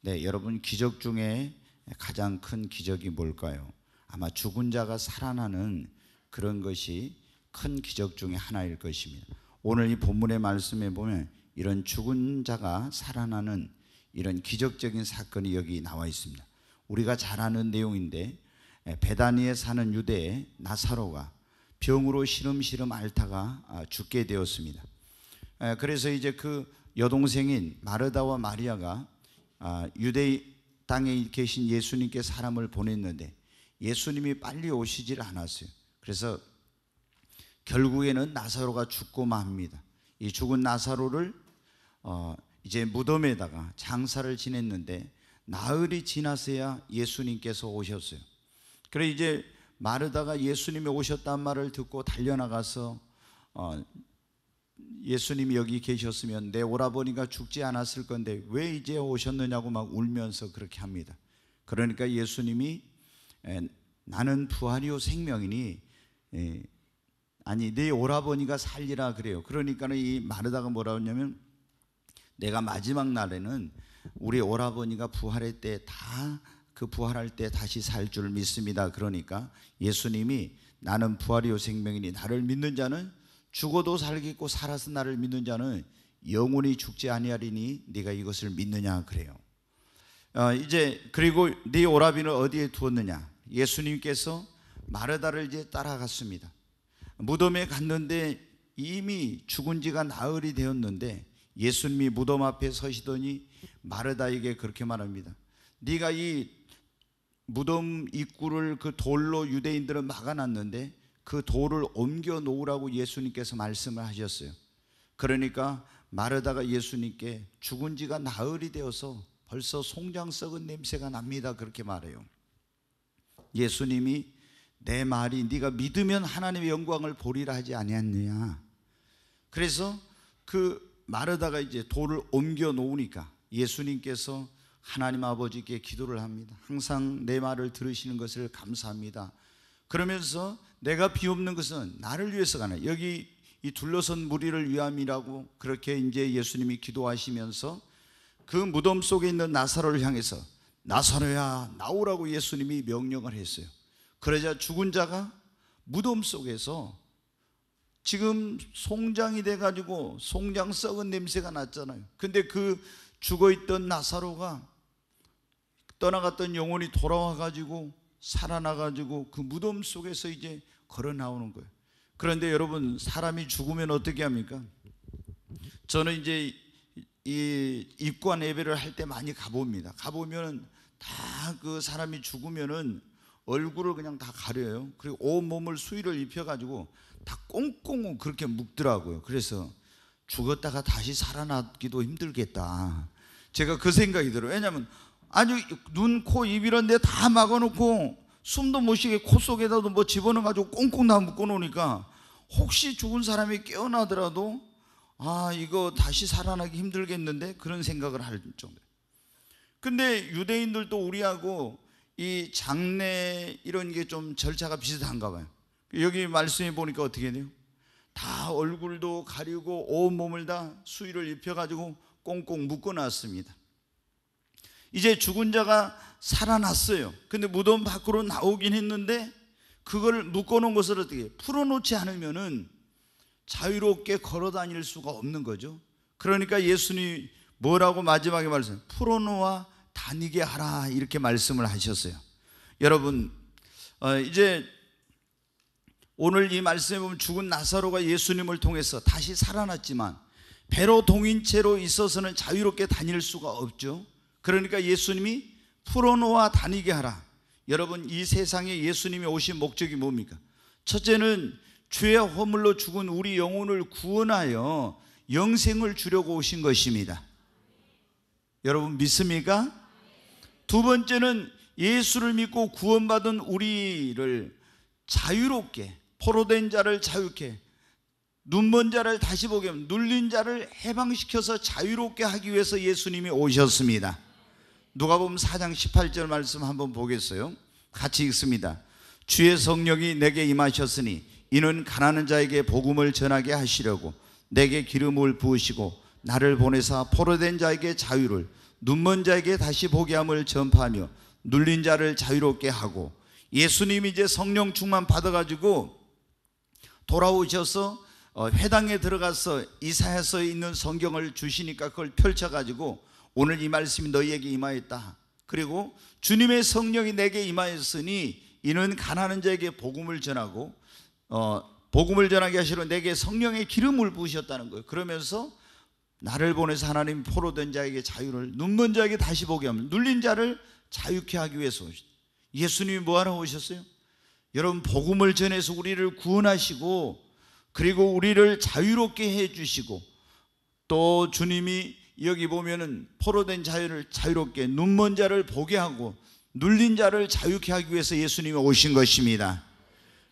네, 여러분 기적 중에 가장 큰 기적이 뭘까요? 아마 죽은 자가 살아나는 그런 것이 큰 기적 중에 하나일 것입니다. 오늘 이 본문의 말씀에 보면 이런 죽은 자가 살아나는 이런 기적적인 사건이 여기 나와 있습니다. 우리가 잘 아는 내용인데 베다니에 사는 유대의 나사로가 병으로 시름시름 앓다가 아, 죽게 되었습니다. 그래서 이제 그 여동생인 마르다와 마리아가 아, 유대 땅에 계신 예수님께 사람을 보냈는데 예수님이 빨리 오시질 않았어요. 그래서 결국에는 나사로가 죽고 맙니다. 이 죽은 나사로를 어 이제 무덤에다가 장사를 지냈는데 나흘이 지나서야 예수님께서 오셨어요. 그래 이제 마르다가 예수님이 오셨단 말을 듣고 달려나가서 어 예수님이 여기 계셨으면 내 오라버니가 죽지 않았을 건데 왜 이제 오셨느냐고 막 울면서 그렇게 합니다. 그러니까 예수님이 나는 부활이요 생명이니 아니 내 오라버니가 살리라 그래요. 그러니까는 이 마르다가 뭐라 하냐면 내가 마지막 날에는 우리 오라버니가 부활할 때 다 그 부활할 때 다시 살 줄 믿습니다. 그러니까 예수님이 나는 부활이요 생명이니 나를 믿는 자는 죽어도 살겠고 살아서 나를 믿는 자는 영원히 죽지 아니하리니 네가 이것을 믿느냐 그래요. 어, 이제 그리고 네 오라비는 어디에 두었느냐? 예수님께서 마르다를 이제 따라갔습니다. 무덤에 갔는데 이미 죽은 지가 나흘이 되었는데 예수님이 무덤 앞에 서시더니 마르다에게 그렇게 말합니다. 네가 이 무덤 입구를 그 돌로 유대인들은 막아놨는데 그 돌을 옮겨 놓으라고 예수님께서 말씀을 하셨어요. 그러니까 마르다가 예수님께 죽은 지가 나흘이 되어서 벌써 송장 썩은 냄새가 납니다. 그렇게 말해요. 예수님이 내 말이 네가 믿으면 하나님의 영광을 보리라 하지 아니었느냐. 그래서 그 마르다가 이제 돌을 옮겨 놓으니까 예수님께서 하나님 아버지께 기도를 합니다. 항상 내 말을 들으시는 것을 감사합니다. 그러면서 내가 비옵는 것은 나를 위해서가 아니라 여기 이 둘러선 무리를 위함이라고 그렇게 이제 예수님이 기도하시면서 그 무덤 속에 있는 나사로를 향해서 나사로야 나오라고 예수님이 명령을 했어요. 그러자 죽은 자가 무덤 속에서 지금 송장이 돼 가지고 송장 썩은 냄새가 났잖아요. 근데 그 죽어 있던 나사로가 떠나갔던 영혼이 돌아와 가지고 살아나 가지고 그 무덤 속에서 이제 걸어 나오는 거예요. 그런데 여러분 사람이 죽으면 어떻게 합니까? 저는 이제 이 입관 예배를 할 때 많이 가봅니다. 가보면 다그 사람이 죽으면은 얼굴을 그냥 다 가려요. 그리고 온 몸을 수의를 입혀가지고 다 꽁꽁 그렇게 묶더라고요. 그래서 죽었다가 다시 살아나기도 힘들겠다. 제가 그 생각이 들어요. 왜냐하면 아주 눈, 코, 입 이런 데 다 막아놓고 숨도 못 쉬게 코 속에다도 뭐 집어넣어가지고 꽁꽁 다 묶어놓으니까 혹시 죽은 사람이 깨어나더라도 아, 이거 다시 살아나기 힘들겠는데 그런 생각을 할 정도. 근데 유대인들도 우리하고 이 장례 이런 게 좀 절차가 비슷한가 봐요. 여기 말씀해 보니까 어떻게 돼요? 다 얼굴도 가리고 온 몸을 다 수의를 입혀가지고 꽁꽁 묶어놨습니다. 이제 죽은 자가 살아났어요. 근데 무덤 밖으로 나오긴 했는데 그걸 묶어놓은 것을 어떻게 풀어놓지 않으면은 자유롭게 걸어 다닐 수가 없는 거죠. 그러니까 예수님이 뭐라고 마지막에 말씀 풀어놓아 다니게 하라 이렇게 말씀을 하셨어요. 여러분 어, 이제 오늘 이 말씀에 보면 죽은 나사로가 예수님을 통해서 다시 살아났지만 배로 동인 채로 있어서는 자유롭게 다닐 수가 없죠. 그러니까 예수님이 풀어놓아 다니게 하라. 여러분 이 세상에 예수님이 오신 목적이 뭡니까? 첫째는 죄의 허물로 죽은 우리 영혼을 구원하여 영생을 주려고 오신 것입니다. 여러분 믿습니까? 두 번째는 예수를 믿고 구원받은 우리를 자유롭게 포로된 자를 자유케 눈먼 자를 다시 보게 눌린 자를 해방시켜서 자유롭게 하기 위해서 예수님이 오셨습니다. 누가 보면 4장 18절 말씀 한번 보겠어요. 같이 읽습니다. 주의 성령이 내게 임하셨으니 이는 가난한 자에게 복음을 전하게 하시려고 내게 기름을 부으시고 나를 보내사 포로된 자에게 자유를 눈먼 자에게 다시 보게 함을 전파하며 눌린 자를 자유롭게 하고 예수님이 이제 성령 충만 받아가지고 돌아오셔서 어, 회당에 들어가서 이사야서에 있는 성경을 주시니까 그걸 펼쳐가지고 오늘 이 말씀이 너희에게 임하였다. 그리고 주님의 성령이 내게 임하였으니 이는 가난한 자에게 복음을 전하고 어, 복음을 전하게 하시러 내게 성령의 기름을 부으셨다는 거예요. 그러면서 나를 보내서 하나님 포로된 자에게 자유를 눈먼 자에게 다시 보게 하면 눌린 자를 자유케 하기 위해서 오셨 예수님이 뭐하러 오셨어요? 여러분 복음을 전해서 우리를 구원하시고 그리고 우리를 자유롭게 해 주시고 또 주님이 여기 보면은 포로된 자유를 자유롭게 눈먼 자를 보게 하고 눌린 자를 자유케 하기 위해서 예수님이 오신 것입니다.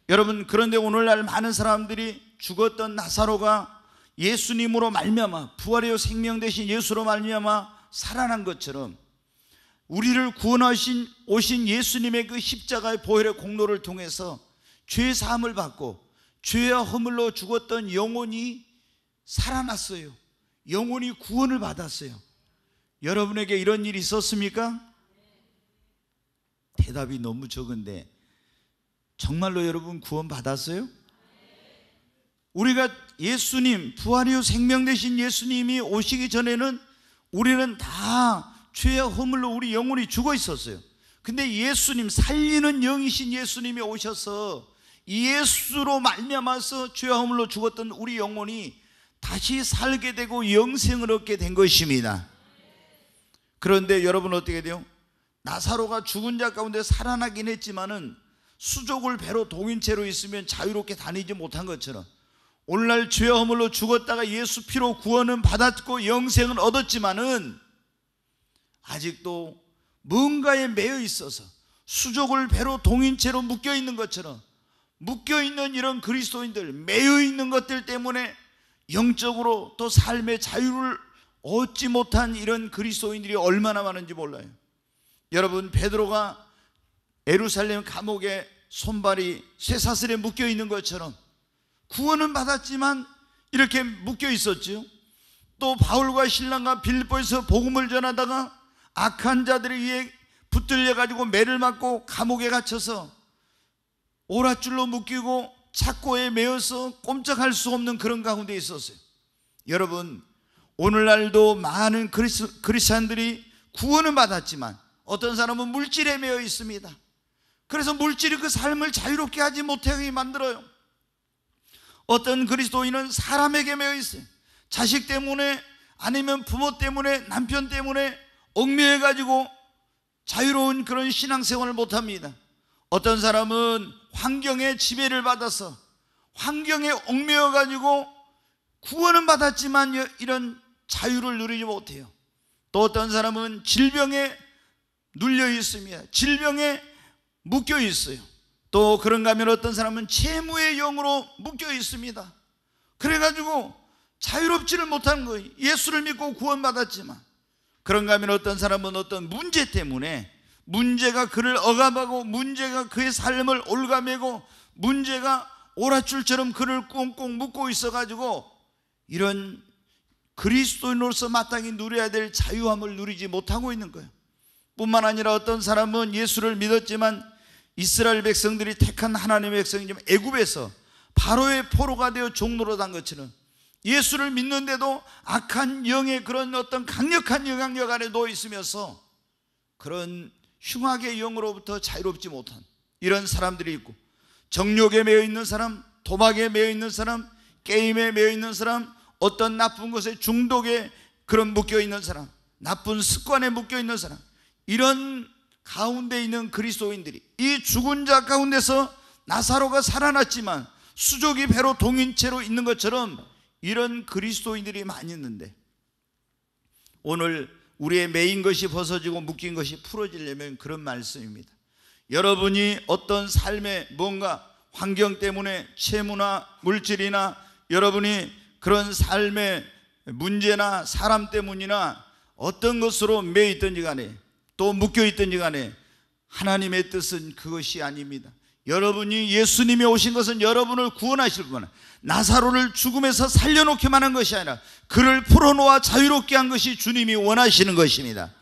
여러분 그런데 오늘날 많은 사람들이 죽었던 나사로가 예수님으로 말미암아 부활의 생명 대신 예수로 말미암아 살아난 것처럼 우리를 구원하신 오신 예수님의 그 십자가의 보혈의 공로를 통해서 죄 사함을 받고 죄와 허물로 죽었던 영혼이 살아났어요. 영혼이 구원을 받았어요. 여러분에게 이런 일이 있었습니까? 대답이 너무 적은데 정말로 여러분 구원 받았어요? 우리가 예수님 부활이요 생명 되신 예수님이 오시기 전에는 우리는 다 죄와 허물로 우리 영혼이 죽어 있었어요. 근데 예수님 살리는 영이신 예수님이 오셔서 예수로 말미암아서 죄와 허물로 죽었던 우리 영혼이 다시 살게 되고 영생을 얻게 된 것입니다. 그런데 여러분 어떻게 돼요? 나사로가 죽은 자 가운데 살아나긴 했지만은 수족을 배로 동인 채로 있으면 자유롭게 다니지 못한 것처럼 오늘날 죄와 허물로 죽었다가 예수 피로 구원은 받았고 영생은 얻었지만은 아직도 뭔가에 매여 있어서 수족을 배로 동인 채로 묶여 있는 것처럼 묶여 있는 이런 그리스도인들 매여 있는 것들 때문에 영적으로 또 삶의 자유를 얻지 못한 이런 그리스도인들이 얼마나 많은지 몰라요. 여러분 베드로가 에루살렘 감옥에 손발이 쇠사슬에 묶여 있는 것처럼 구원은 받았지만 이렇게 묶여 있었지요. 또 바울과 신랑과 빌보에서 복음을 전하다가 악한 자들에 의해 붙들려 가지고 매를 맞고 감옥에 갇혀서 오랏줄로 묶이고 착고에 매어서 꼼짝할 수 없는 그런 가운데 있었어요. 여러분 오늘날도 많은 그리스도인들이 구원은 받았지만 어떤 사람은 물질에 매여 있습니다. 그래서 물질이 그 삶을 자유롭게 하지 못하게 만들어요. 어떤 그리스도인은 사람에게 매여 있어요. 자식 때문에 아니면 부모 때문에 남편 때문에 얽매여 가지고 자유로운 그런 신앙생활을 못 합니다. 어떤 사람은 환경의 지배를 받아서 환경에 얽매여 가지고 구원은 받았지만 이런 자유를 누리지 못해요. 또 어떤 사람은 질병에 눌려 있으며 질병에 묶여 있어요. 또 그런가 하면 어떤 사람은 채무의 영으로 묶여 있습니다. 그래가지고 자유롭지를 못한 거예요. 예수를 믿고 구원받았지만. 그런가 하면 어떤 사람은 어떤 문제 때문에 문제가 그를 억압하고 문제가 그의 삶을 올가매고 문제가 오라줄처럼 그를 꽁꽁 묶고 있어가지고 이런 그리스도인으로서 마땅히 누려야 될 자유함을 누리지 못하고 있는 거예요. 뿐만 아니라 어떤 사람은 예수를 믿었지만 이스라엘 백성들이 택한 하나님의 백성이지만 애굽에서 바로의 포로가 되어 종로로 단 것처럼 예수를 믿는데도 악한 영의 그런 어떤 강력한 영향력 아래 놓여 있으면서 그런 흉악의 영으로부터 자유롭지 못한 이런 사람들이 있고 정욕에 매여 있는 사람, 도박에 매여 있는 사람, 게임에 매여 있는 사람, 어떤 나쁜 것에 중독에 그런 묶여 있는 사람, 나쁜 습관에 묶여 있는 사람, 이런 가운데 있는 그리스도인들이 이 죽은 자 가운데서 나사로가 살아났지만 수족이 배로 동인 채로 있는 것처럼 이런 그리스도인들이 많이 있는데 오늘 우리의 메인 것이 벗어지고 묶인 것이 풀어지려면 그런 말씀입니다. 여러분이 어떤 삶에 뭔가 환경 때문에 채무나 물질이나 여러분이 그런 삶의 문제나 사람 때문이나 어떤 것으로 매 있든지 간에 또 묶여 있든지 간에 하나님의 뜻은 그것이 아닙니다. 여러분이 예수님이 오신 것은 여러분을 구원하실 뿐 나사로를 죽음에서 살려놓기만 한 것이 아니라 그를 풀어놓아 자유롭게 한 것이 주님이 원하시는 것입니다.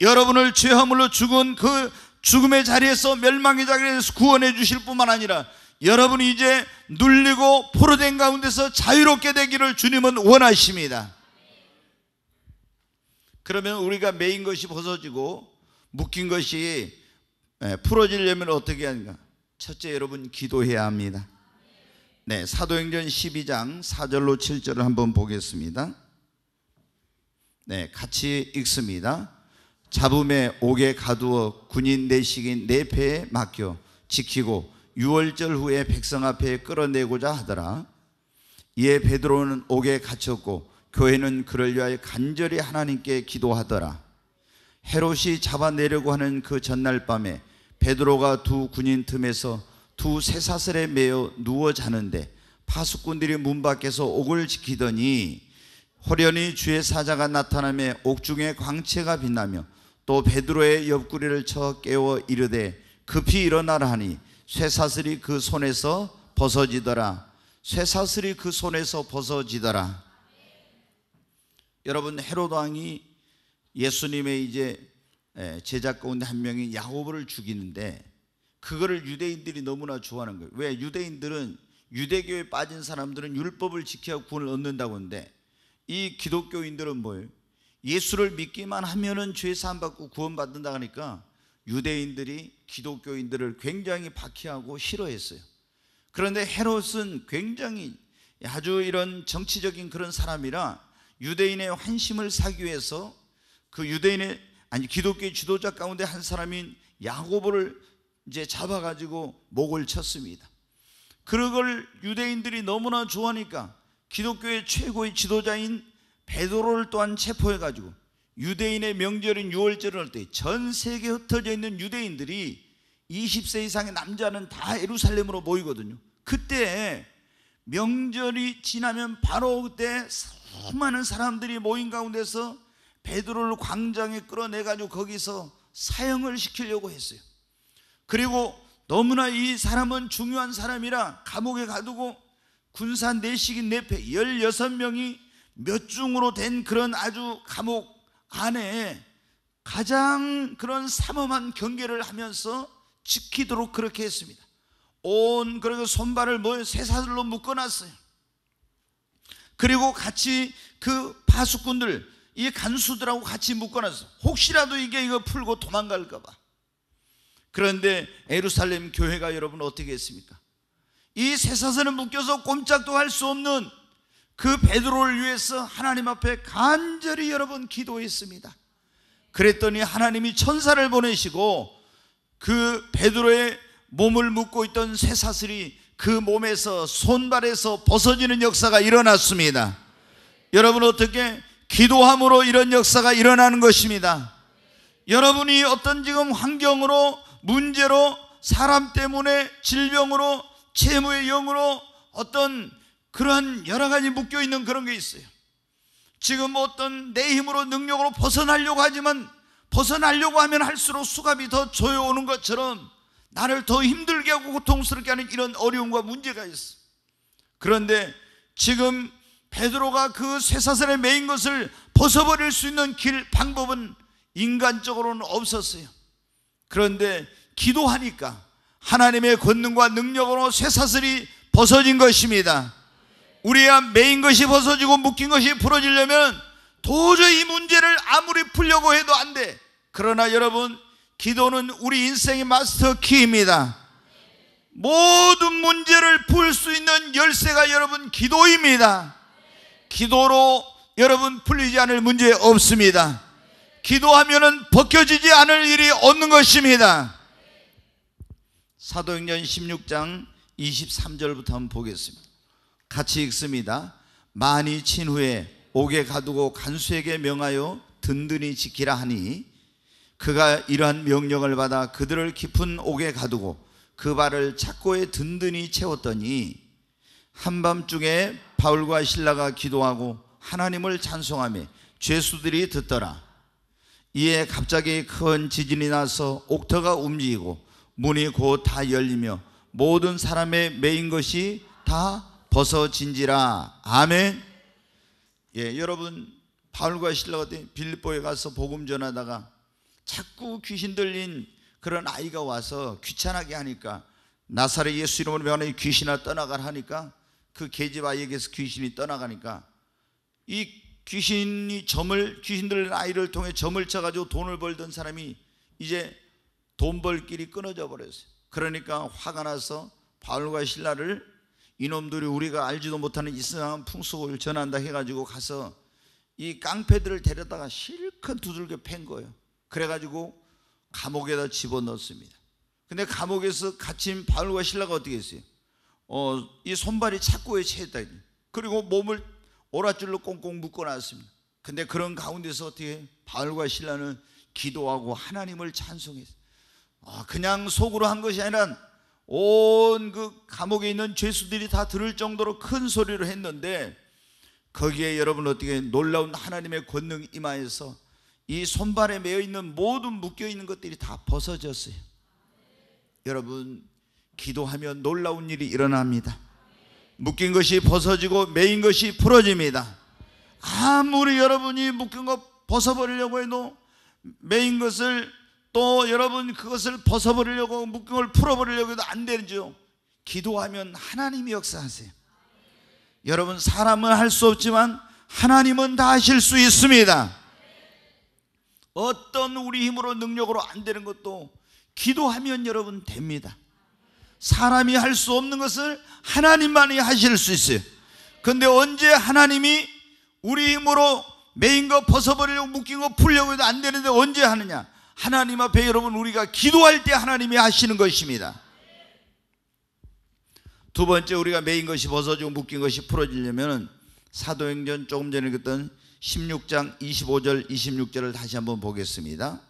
여러분을 죄화물로 죽은 그 죽음의 자리에서 멸망의 자리에서 구원해 주실 뿐만 아니라 여러분이 이제 눌리고 포로된 가운데서 자유롭게 되기를 주님은 원하십니다. 그러면 우리가 메인 것이 벗어지고 묶인 것이 예, 풀어지려면 어떻게 하는가? 첫째 여러분 기도해야 합니다. 네, 사도행전 12장 4절로 7절을 한번 보겠습니다. 네, 같이 읽습니다. 잡음에 옥에 가두어 군인 내식인 네 패에 맡겨 지키고 유월절 후에 백성 앞에 끌어내고자 하더라. 이에 베드로는 옥에 갇혔고 교회는 그를 위하여 간절히 하나님께 기도하더라. 헤롯이 잡아내려고 하는 그 전날 밤에 베드로가 두 군인 틈에서 두 쇠사슬에 매여 누워 자는데 파수꾼들이 문 밖에서 옥을 지키더니 호련히 주의 사자가 나타나며 옥중에 광채가 빛나며 또 베드로의 옆구리를 쳐 깨워 이르되 급히 일어나라 하니 쇠사슬이 그 손에서 벗어지더라. 쇠사슬이 그 손에서 벗어지더라. 여러분 헤롯 왕이 예수님의 이제 예, 제자 가운데 한 명이 야고보를 죽이는데 그거를 유대인들이 너무나 좋아하는 거예요. 왜 유대인들은 유대교에 빠진 사람들은 율법을 지켜야 구원을 얻는다고 하는데 이 기독교인들은 뭐예요? 예수를 믿기만 하면은 죄 사함 받고 구원 받는다 하니까 유대인들이 기독교인들을 굉장히 박해하고 싫어했어요. 그런데 헤롯은 굉장히 아주 이런 정치적인 그런 사람이라 유대인의 환심을 사기 위해서 그 유대인의 아니 기독교의 지도자 가운데 한 사람인 야고보를 이제 잡아가지고 목을 쳤습니다. 그걸 유대인들이 너무나 좋아하니까 기독교의 최고의 지도자인 베드로를 또한 체포해가지고 유대인의 명절인 유월절을 할 때 전 세계에 흩어져 있는 유대인들이 20세 이상의 남자는 다 예루살렘으로 모이거든요. 그때 명절이 지나면 바로 그때 수많은 사람들이 모인 가운데서 베드로를 광장에 끌어내 가지고 거기서 사형을 시키려고 했어요. 그리고 너무나 이 사람은 중요한 사람이라 감옥에 가두고 군사 내식인 내패 16명이 몇 중으로 된 그런 아주 감옥 안에 가장 그런 삼엄한 경계를 하면서 지키도록 그렇게 했습니다. 온 그리고 손발을 뭐 쇠사슬로 묶어놨어요. 그리고 같이 그 파수꾼들 이 간수들하고 같이 묶어놨어. 혹시라도 이게 이거 풀고 도망갈까봐. 그런데 에루살렘 교회가 여러분 어떻게 했습니까? 이 쇠사슬은 묶여서 꼼짝도 할 수 없는 그 베드로를 위해서 하나님 앞에 간절히 여러분 기도했습니다. 그랬더니 하나님이 천사를 보내시고 그 베드로의 몸을 묶고 있던 쇠사슬이 그 몸에서 손발에서 벗어지는 역사가 일어났습니다. 여러분 어떻게 기도함으로 이런 역사가 일어나는 것입니다. 여러분이 어떤 지금 환경으로 문제로 사람 때문에 질병으로 채무의 영으로 어떤 그러한 여러 가지 묶여 있는 그런 게 있어요. 지금 어떤 내 힘으로 능력으로 벗어나려고 하지만 벗어나려고 하면 할수록 수갑이 더 조여오는 것처럼 나를 더 힘들게 하고 고통스럽게 하는 이런 어려움과 문제가 있어. 그런데 지금 베드로가 그 쇠사슬에 매인 것을 벗어버릴 수 있는 길 방법은 인간적으로는 없었어요. 그런데 기도하니까 하나님의 권능과 능력으로 쇠사슬이 벗어진 것입니다. 우리야 매인 것이 벗어지고 묶인 것이 풀어지려면 도저히 이 문제를 아무리 풀려고 해도 안 돼. 그러나 여러분, 기도는 우리 인생의 마스터 키입니다. 모든 문제를 풀 수 있는 열쇠가 여러분 기도입니다. 기도로 여러분 풀리지 않을 문제 없습니다. 기도하면은 벗겨지지 않을 일이 없는 것입니다. 사도행전 16장 23절부터 한번 보겠습니다. 같이 읽습니다. 많이 친 후에 옥에 가두고 간수에게 명하여 든든히 지키라 하니 그가 이러한 명령을 받아 그들을 깊은 옥에 가두고 그 발을 착고에 든든히 채웠더니 한밤중에 바울과 신라가 기도하고 하나님을 찬송하며 죄수들이 듣더라. 이에 갑자기 큰 지진이 나서 옥터가 움직이고 문이 곧 다 열리며 모든 사람의 메인 것이 다 벗어진지라. 아멘. 예, 여러분 바울과 신라가 빌립보에 가서 복음 전하다가 자꾸 귀신 들린 그런 아이가 와서 귀찮게 하니까 나사렛 예수 이름으로 명하니 귀신아 떠나가라 하니까 그 계집 아이에게서 귀신이 떠나가니까 이 귀신이 점을 귀신 들린 아이를 통해 점을 쳐가지고 돈을 벌던 사람이 이제 돈 벌 길이 끊어져 버렸어요. 그러니까 화가 나서 바울과 신라를 이놈들이 우리가 알지도 못하는 이상한 풍속을 전한다 해가지고 가서 이 깡패들을 데려다가 실컷 두들겨 팬 거예요. 그래가지고 감옥에다 집어넣습니다. 근데 감옥에서 갇힌 바울과 신라가 어떻게 했어요? 어, 이 손발이 착고에 채했다. 그리고 몸을 오랏줄로 꽁꽁 묶어놨습니다. 근데 그런 가운데서 어떻게 바울과 신라는 기도하고 하나님을 찬송했어요. 아, 그냥 속으로 한 것이 아니라 온 그 감옥에 있는 죄수들이 다 들을 정도로 큰 소리로 했는데 거기에 여러분 어떻게 놀라운 하나님의 권능이 임하여서 이 손발에 매여 있는 모든 묶여 있는 것들이 다 벗어졌어요. 여러분 기도하면 놀라운 일이 일어납니다. 묶인 것이 벗어지고 매인 것이 풀어집니다. 아무리 여러분이 묶인 것 벗어버리려고 해도 매인 것을 또 여러분 그것을 벗어버리려고 묶인 걸 풀어버리려고 해도 안 되죠. 기도하면 하나님이 역사하세요. 여러분 사람은 할 수 없지만 하나님은 다 하실 수 있습니다. 어떤 우리 힘으로 능력으로 안 되는 것도 기도하면 여러분 됩니다. 사람이 할 수 없는 것을 하나님만이 하실 수 있어요. 근데 언제 하나님이 우리 힘으로 메인 거 벗어버리려고 묶인 거 풀려고 해도 안 되는데 언제 하느냐? 하나님 앞에 여러분 우리가 기도할 때 하나님이 하시는 것입니다. 두 번째 우리가 메인 것이 벗어지고 묶인 것이 풀어지려면 사도행전 조금 전에 그랬던 16장 25절 26절을 다시 한번 보겠습니다.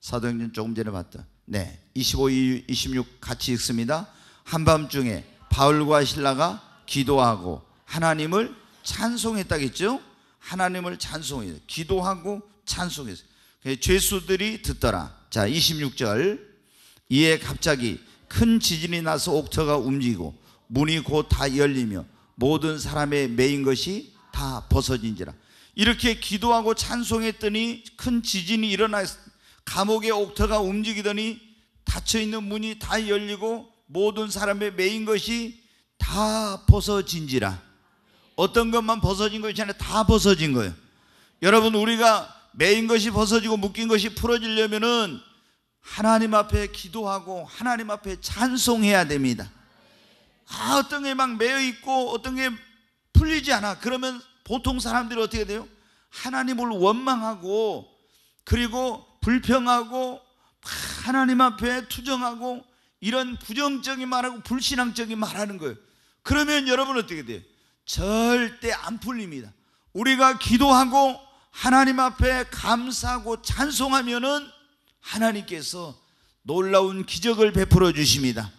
사도행전 조금 전에 봤다. 네. 25, 26 같이 읽습니다. 한밤중에 바울과 신라가 기도하고 하나님을 찬송했다겠죠? 하나님을 찬송해요. 기도하고 찬송했어요. 죄수들이 듣더라. 자, 26절. 이에 갑자기 큰 지진이 나서 옥터가 움직이고 문이 곧 다 열리며 모든 사람의 매인 것이 다 벗어진지라. 이렇게 기도하고 찬송했더니 큰 지진이 일어나 감옥의 옥터가 움직이더니 닫혀 있는 문이 다 열리고 모든 사람의 매인 것이 다 벗어진지라. 어떤 것만 벗어진 것이 아니라 다 벗어진 거예요. 여러분 우리가 매인 것이 벗어지고 묶인 것이 풀어지려면은 하나님 앞에 기도하고 하나님 앞에 찬송해야 됩니다. 아, 어떤 게 막 매여 있고 어떤 게 풀리지 않아. 그러면 보통 사람들이 어떻게 돼요? 하나님을 원망하고 그리고 불평하고 하나님 앞에 투정하고 이런 부정적인 말하고 불신앙적인 말하는 거예요. 그러면 여러분 어떻게 돼요? 절대 안 풀립니다. 우리가 기도하고 하나님 앞에 감사하고 찬송하면은 하나님께서 놀라운 기적을 베풀어 주십니다.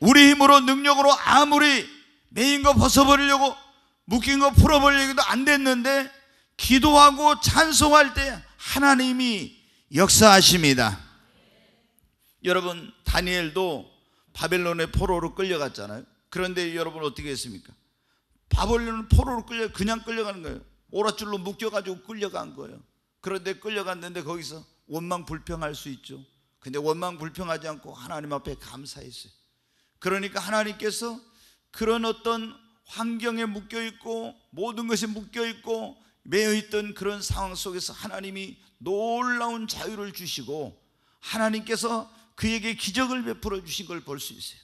우리 힘으로 능력으로 아무리 매인 거 벗어버리려고 묶인 거 풀어버리려고 도 안 됐는데 기도하고 찬송할 때 하나님이 역사하십니다. 여러분 다니엘도 바벨론의 포로로 끌려갔잖아요. 그런데 여러분 어떻게 했습니까? 바벨론 포로로 끌려 그냥 끌려가는 거예요. 오랏줄로 묶여가지고 끌려간 거예요. 그런데 끌려갔는데 거기서 원망 불평할 수 있죠. 근데 원망 불평하지 않고 하나님 앞에 감사했어요. 그러니까 하나님께서 그런 어떤 환경에 묶여 있고 모든 것이 묶여 있고 매여 있던 그런 상황 속에서 하나님이 놀라운 자유를 주시고 하나님께서 그에게 기적을 베풀어 주신 걸 볼 수 있어요.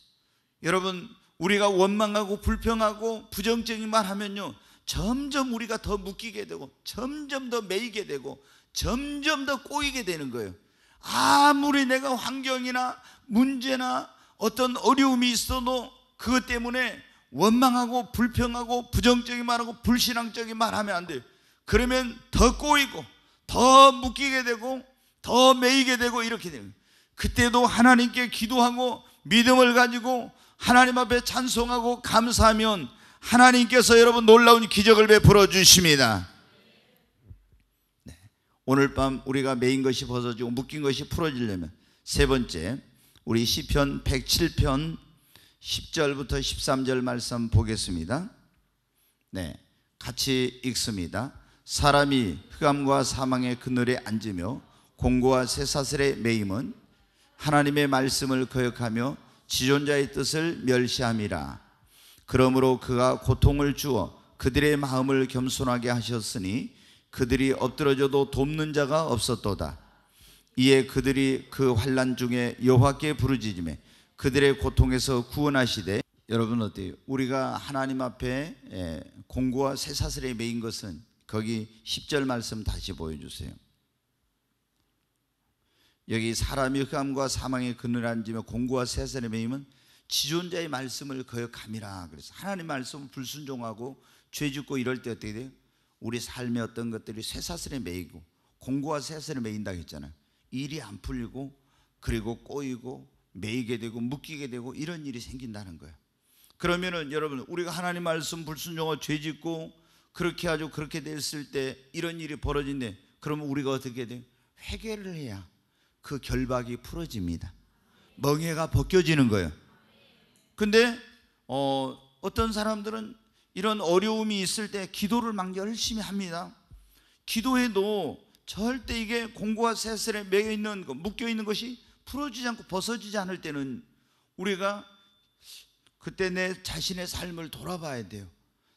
여러분, 우리가 원망하고 불평하고 부정적인 말 하면요. 점점 우리가 더 묶이게 되고 점점 더 매이게 되고 점점 더 꼬이게 되는 거예요. 아무리 내가 환경이나 문제나 어떤 어려움이 있어도 그것 때문에 원망하고 불평하고 부정적인 말하고 불신앙적인 말 하면 안 돼요. 그러면 더 꼬이고 더 묶이게 되고 더 매이게 되고 이렇게 됩니다. 그때도 하나님께 기도하고 믿음을 가지고 하나님 앞에 찬송하고 감사하면 하나님께서 여러분 놀라운 기적을 베풀어 주십니다. 네. 오늘 밤 우리가 매인 것이 벗어지고 묶인 것이 풀어지려면 세 번째 우리 시편 107편 10절부터 13절 말씀 보겠습니다. 네. 같이 읽습니다. 사람이 흑암과 사망의 그늘에 앉으며 공고와 쇠사슬의 매임은 하나님의 말씀을 거역하며 지존자의 뜻을 멸시함이라. 그러므로 그가 고통을 주어 그들의 마음을 겸손하게 하셨으니 그들이 엎드러져도 돕는 자가 없었도다. 이에 그들이 그 환란 중에 여호와께 부르짖음에 그들의 고통에서 구원하시되 여러분 어때요? 우리가 하나님 앞에 예, 공고와 쇠사슬에 매인 것은 거기 10절 말씀 다시 보여주세요. 여기 사람이 흑암과 사망의 그늘 앉으며 공고와 쇠사슬에 매임은 지존자의 말씀을 거역함이라 그래서 하나님 말씀을 불순종하고 죄 짓고 이럴 때 어떻게 돼요? 우리 삶의 어떤 것들이 쇠사슬에 매이고 공고와 쇠사슬에 매인다 했잖아요. 일이 안 풀리고 그리고 꼬이고 매이게 되고 묶이게 되고 이런 일이 생긴다는 거예요. 그러면은 여러분 우리가 하나님 말씀 불순종하고 죄 짓고 그렇게 하죠 그렇게 됐을 때 이런 일이 벌어진대. 그러면 우리가 어떻게 돼? 회개를 해야 그 결박이 풀어집니다. 멍해가 벗겨지는 거예요. 근데 어, 어떤 사람들은 이런 어려움이 있을 때 기도를 막 열심히 합니다. 기도해도 절대 이게 공고와 세슬에 매여 있는 거, 묶여 있는 것이 풀어지지 않고 벗어지지 않을 때는 우리가 그때 내 자신의 삶을 돌아봐야 돼요.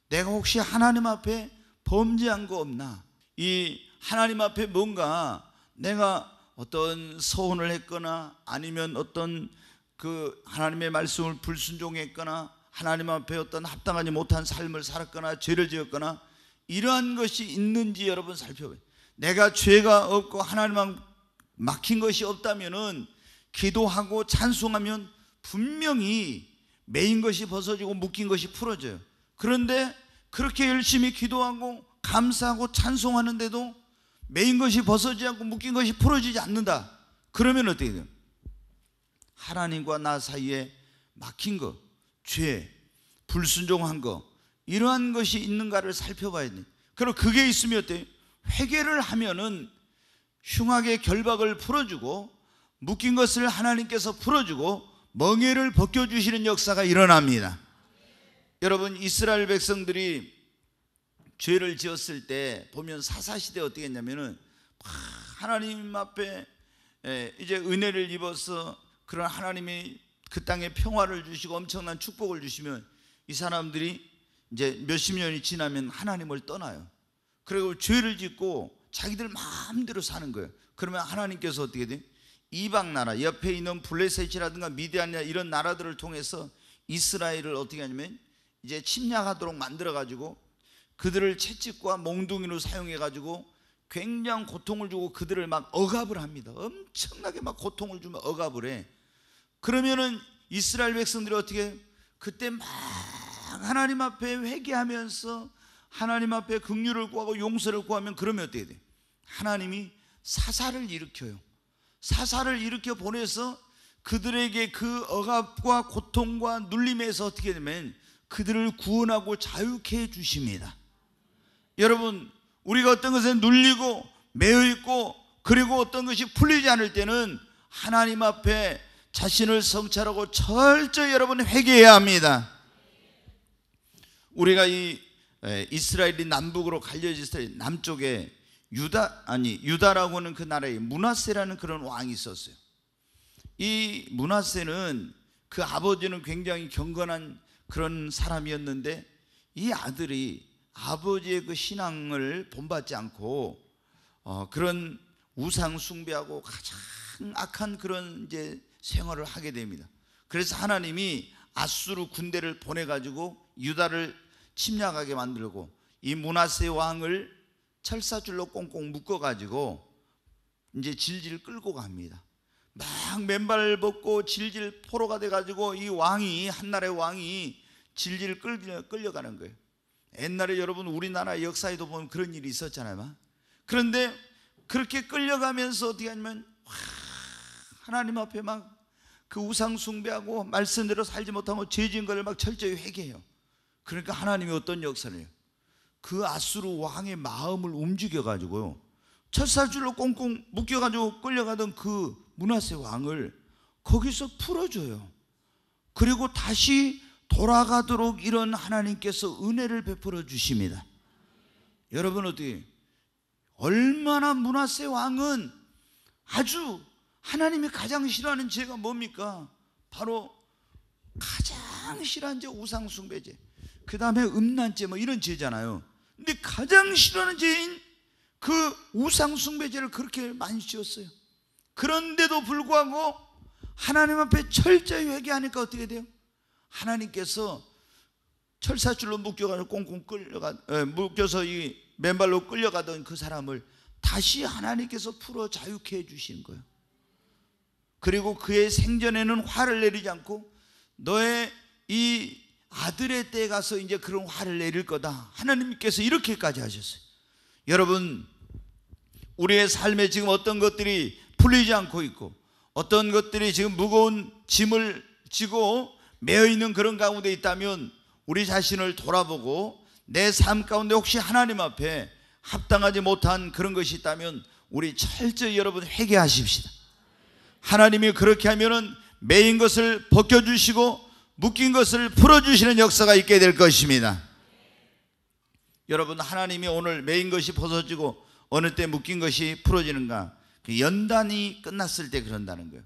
내가 혹시 하나님 앞에 범죄한 거 없나? 이 하나님 앞에 뭔가 내가 어떤 서운을 했거나 아니면 어떤 그 하나님의 말씀을 불순종했거나 하나님 앞에 어떤 합당하지 못한 삶을 살았거나 죄를 지었거나 이러한 것이 있는지 여러분 살펴봐요. 내가 죄가 없고 하나님 앞 막힌 것이 없다면은 기도하고 찬송하면 분명히 매인 것이 벗어지고 묶인 것이 풀어져요. 그런데 그렇게 열심히 기도하고 감사하고 찬송하는데도 매인 것이 벗어지지 않고 묶인 것이 풀어지지 않는다. 그러면 어떻게 돼요? 하나님과 나 사이에 막힌 것, 죄, 불순종한 것 이러한 것이 있는가를 살펴봐야 돼. 그리고 그게 있으면 어때? 회개를 하면은 흉악의 결박을 풀어주고 묶인 것을 하나님께서 풀어주고 멍해를 벗겨주시는 역사가 일어납니다. 여러분 이스라엘 백성들이 죄를 지었을 때 보면 사사시대 어떻게 했냐면은 하나님 앞에 이제 은혜를 입어서 그런 하나님이 그 땅에 평화를 주시고 엄청난 축복을 주시면 이 사람들이 이제 몇십 년이 지나면 하나님을 떠나요. 그리고 죄를 짓고 자기들 마음대로 사는 거예요. 그러면 하나님께서 어떻게 돼? 이방 나라 옆에 있는 블레셋이라든가 미디안이나 이런 나라들을 통해서 이스라엘을 어떻게 하냐면 이제 침략하도록 만들어 가지고 그들을 채찍과 몽둥이로 사용해 가지고 굉장한 고통을 주고 그들을 막 억압을 합니다. 엄청나게 막 고통을 주면 억압을 해. 그러면은 이스라엘 백성들이 어떻게 그때 막 하나님 앞에 회개하면서 하나님 앞에 긍휼을 구하고 용서를 구하면 그러면 어떻게 돼? 하나님이 사사를 일으켜요. 사사를 일으켜 보내서 그들에게 그 억압과 고통과 눌림에서 어떻게 되면 그들을 구원하고 자유케 해 주십니다. 여러분, 우리가 어떤 것에 눌리고 매여 있고 그리고 어떤 것이 풀리지 않을 때는 하나님 앞에 자신을 성찰하고 철저히 여러분 회개해야 합니다. 우리가 이 이스라엘이 남북으로 갈려진 이스라엘 남쪽에 유다 아니 유다라고 하는 그 나라에 문하세라는 그런 왕이 있었어요. 이 문하세는 그 아버지는 굉장히 경건한 그런 사람이었는데 이 아들이 아버지의 그 신앙을 본받지 않고 어, 그런 우상 숭배하고 가장 악한 그런 이제 생활을 하게 됩니다. 그래서 하나님이 아수르 군대를 보내 가지고 유다를 침략하게 만들고 이 문하세 왕을 철사줄로 꽁꽁 묶어 가지고 이제 질질 끌고 갑니다. 막 맨발 벗고 질질 포로가 돼 가지고 이 왕이 한나라의 왕이 질질 끌려 끌려가는 거예요. 옛날에 여러분 우리나라 역사에도 보면 그런 일이 있었잖아요. 그런데 그렇게 끌려가면서 어떻게 하냐면 하나님 앞에 막 그 우상 숭배하고 말씀대로 살지 못하고 죄진 것을 막 철저히 회개해요. 그러니까 하나님이 어떤 역사를 해요? 그 아수르 왕의 마음을 움직여 가지고요. 철사줄로 꽁꽁 묶여 가지고 끌려가던 그 문하세 왕을 거기서 풀어줘요. 그리고 다시 돌아가도록 이런 하나님께서 은혜를 베풀어 주십니다. 여러분 어떻게 얼마나 문하세 왕은 아주 하나님이 가장 싫어하는 죄가 뭡니까? 바로 가장 싫어하는 죄 우상 숭배죄. 그 다음에 음란죄 뭐 이런 죄잖아요. 근데 가장 싫어하는 죄인 그 우상 숭배죄를 그렇게 많이 지었어요. 그런데도 불구하고 하나님 앞에 철저히 회개하니까 어떻게 돼요? 하나님께서 철사줄로 묶여가지고 꽁꽁 끌려가 에, 묶여서 이 맨발로 끌려가던 그 사람을 다시 하나님께서 풀어 자유케 해주시는 거예요. 그리고 그의 생전에는 화를 내리지 않고 너의 이 아들의 때에 가서 이제 그런 화를 내릴 거다. 하나님께서 이렇게까지 하셨어요. 여러분, 우리의 삶에 지금 어떤 것들이 풀리지 않고 있고 어떤 것들이 지금 무거운 짐을 지고 매여 있는 그런 가운데 있다면 우리 자신을 돌아보고 내 삶 가운데 혹시 하나님 앞에 합당하지 못한 그런 것이 있다면 우리 철저히 여러분 회개하십시다. 하나님이 그렇게 하면은 매인 것을 벗겨주시고 묶인 것을 풀어주시는 역사가 있게 될 것입니다. 여러분 하나님이 오늘 매인 것이 벗어지고 어느 때 묶인 것이 풀어지는가? 그 연단이 끝났을 때 그런다는 거예요.